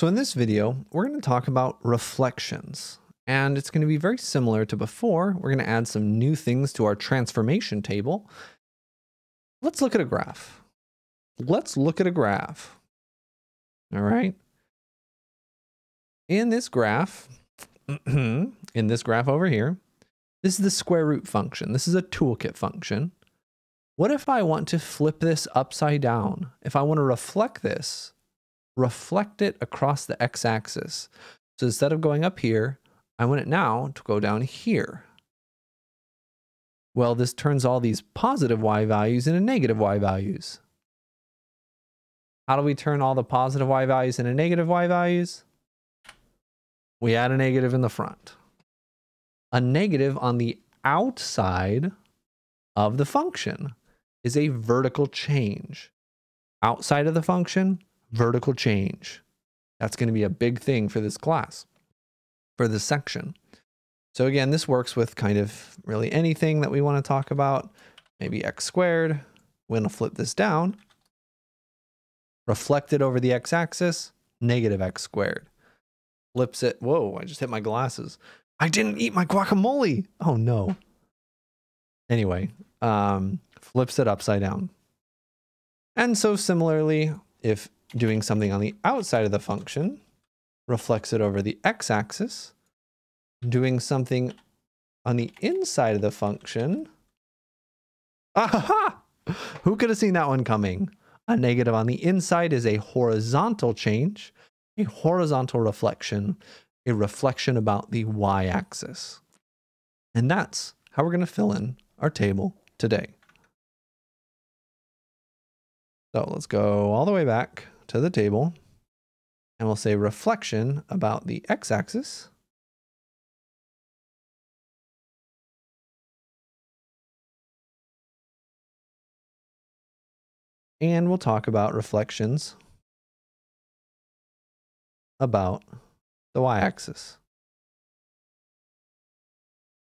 So in this video, we're going to talk about reflections. And it's going to be very similar to before. We're going to add some new things to our transformation table. Let's look at a graph. Let's look at a graph. All right. In this graph, in this graph over here, this is the square root function. This is a toolkit function. What if I want to flip this upside down? If I want to reflect this, reflect it across the x-axis. So instead of going up here, I want it now to go down here. Well, this turns all these positive y values into negative y values. How do we turn all the positive y values into negative y values? We add a negative in the front. A negative on the outside of the function is a vertical change. Outside of the function, vertical change. That's going to be a big thing for this class, for this section. So again, this works with kind of really anything that we want to talk about. Maybe x squared. We're going to flip this down. Reflected over the x-axis, negative x squared. Flips it. Whoa, I just hit my glasses. I didn't eat my guacamole. Oh no. Anyway, um, flips it upside down. And so similarly, if doing something on the outside of the function reflects it over the x-axis, doing something on the inside of the function, aha! Who could have seen that one coming? A negative on the inside is a horizontal change, a horizontal reflection, a reflection about the y-axis. And that's how we're going to fill in our table today. So let's go all the way back to the table and we'll say reflection about the x-axis. And we'll talk about reflections about the y-axis.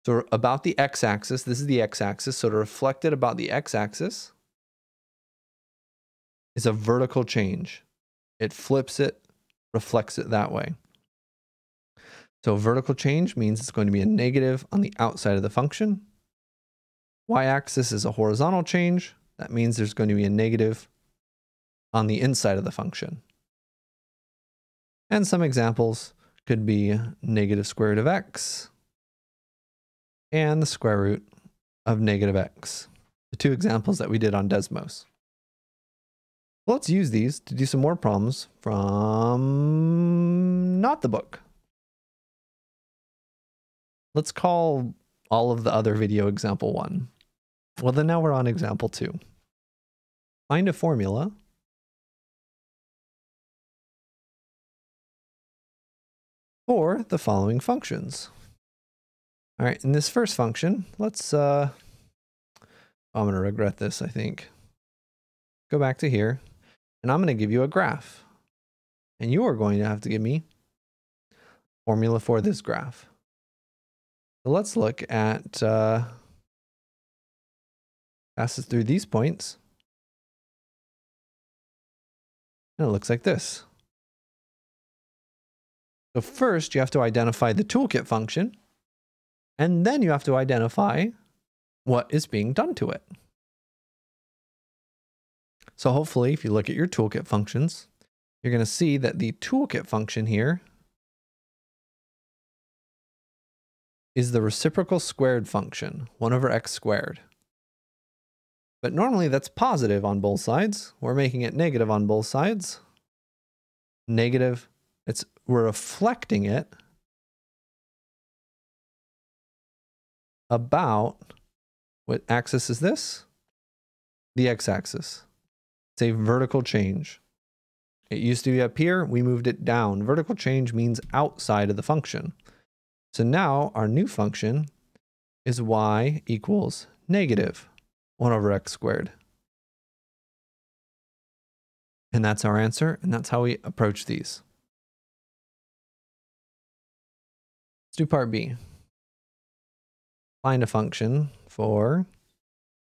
So about the x-axis, this is the x-axis, so to reflect it about the x-axis is a vertical change. It flips it, reflects it that way. So vertical change means it's going to be a negative on the outside of the function. Y-axis is a horizontal change. That means there's going to be a negative on the inside of the function. And some examples could be negative square root of x and the square root of negative x, the two examples that we did on Desmos. Let's use these to do some more problems from not the book. Let's call all of the other video example one. Well, then now we're on example two. Find a formula for the following functions. All right, in this first function, let's, uh, oh, I'm going to regret this, I think. Go back to here, and I'm going to give you a graph. And you are going to have to give me formula for this graph. So let's look at, uh, passes through these points. And it looks like this. So first you have to identify the toolkit function. And then you have to identify what is being done to it. So hopefully, if you look at your toolkit functions, you're going to see that the toolkit function here is the reciprocal squared function, 1 over x squared. But normally that's positive on both sides. We're making it negative on both sides. Negative, it's, we're reflecting it about what axis is this? The x-axis. It's a vertical change. It used to be up here, we moved it down. Vertical change means outside of the function. So now our new function is y equals negative 1 over x squared. And that's our answer, and that's how we approach these. Let's do part B find a function for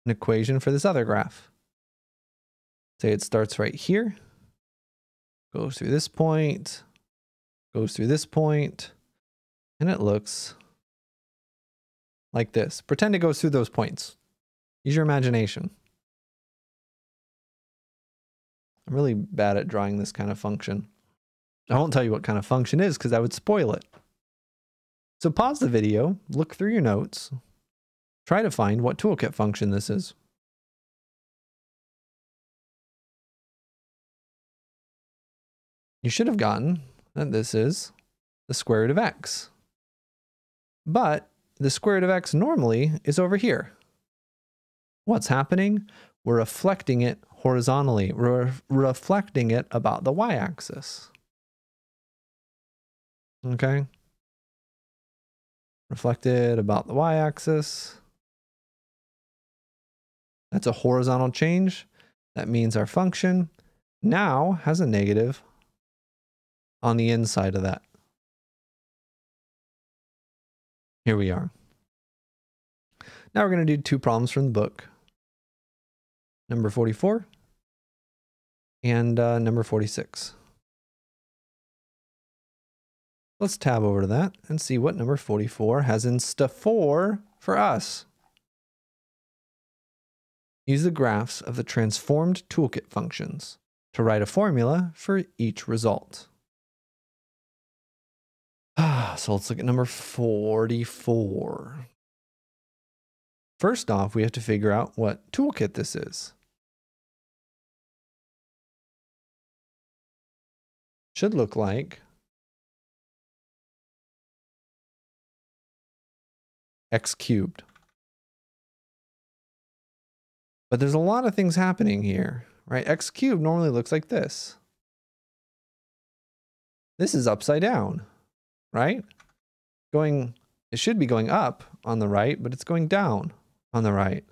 an equation for this other graph. Say it starts right here, goes through this point, goes through this point, and it looks like this. Pretend it goes through those points. Use your imagination. I'm really bad at drawing this kind of function. I won't tell you what kind of function is because I would spoil it. So pause the video, look through your notes, try to find what toolkit function this is. You should have gotten that this is the square root of x. But the square root of x normally is over here. What's happening? We're reflecting it horizontally. We're reflecting it about the y-axis. Okay? Reflected about the y-axis. That's a horizontal change. That means our function now has a negative on the inside of that. Here we are. Now we're going to do two problems from the book. Number 44 and uh, number 46. Let's tab over to that and see what number 44 has in STA4 for us. Use the graphs of the transformed toolkit functions to write a formula for each result. so let's look at number 44. First off, we have to figure out what toolkit this is. Should look like x cubed. But there's a lot of things happening here, right? x cubed normally looks like this. This is upside down right? Going, it should be going up on the right, but it's going down on the right.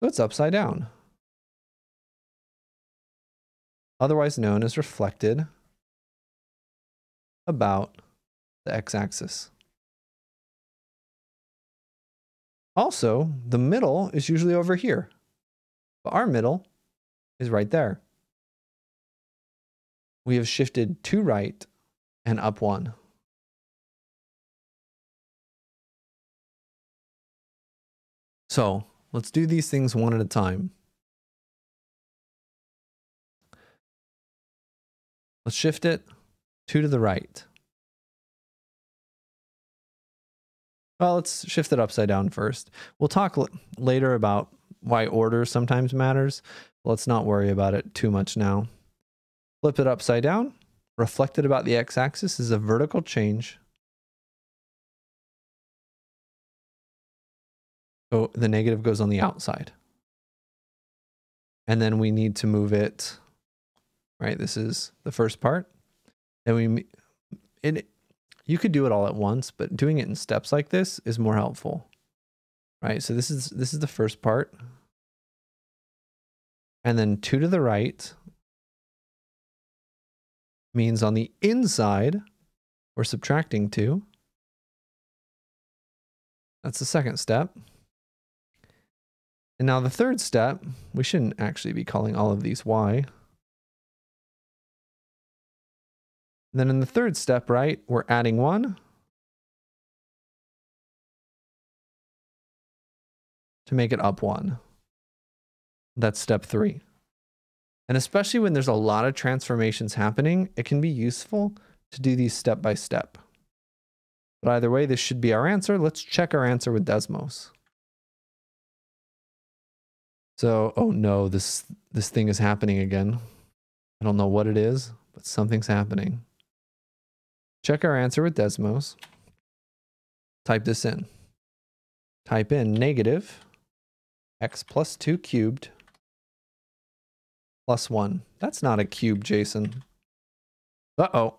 So it's upside down. Otherwise known as reflected about the x-axis. Also, the middle is usually over here, but our middle is right there. We have shifted to right and up one. So let's do these things one at a time. Let's shift it two to the right. Well, let's shift it upside down first. We'll talk later about why order sometimes matters. Let's not worry about it too much now. Flip it upside down reflected about the x-axis is a vertical change. So the negative goes on the outside. And then we need to move it, right? This is the first part. And we, it, you could do it all at once, but doing it in steps like this is more helpful, right? So this is, this is the first part. And then two to the right, means on the inside, we're subtracting 2. That's the second step. And now the third step, we shouldn't actually be calling all of these y. And then in the third step, right, we're adding 1 to make it up 1. That's step 3. And especially when there's a lot of transformations happening, it can be useful to do these step by step. But either way, this should be our answer. Let's check our answer with Desmos. So, oh no, this, this thing is happening again. I don't know what it is, but something's happening. Check our answer with Desmos. Type this in. Type in negative x plus 2 cubed plus 1. That's not a cube, Jason. Uh-oh.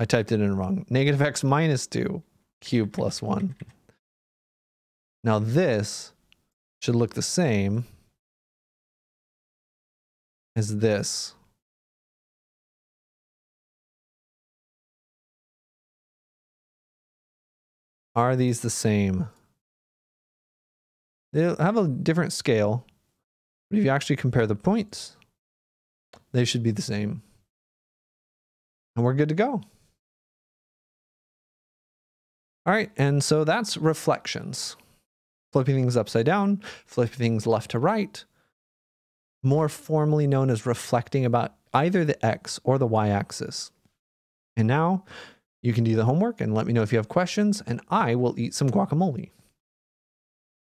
I typed it in wrong. Negative x minus 2 cube plus 1. Now this should look the same as this. Are these the same? They have a different scale. But if you actually compare the points, they should be the same. And we're good to go. All right, and so that's reflections. Flipping things upside down, flipping things left to right, more formally known as reflecting about either the x or the y axis. And now you can do the homework and let me know if you have questions, and I will eat some guacamole.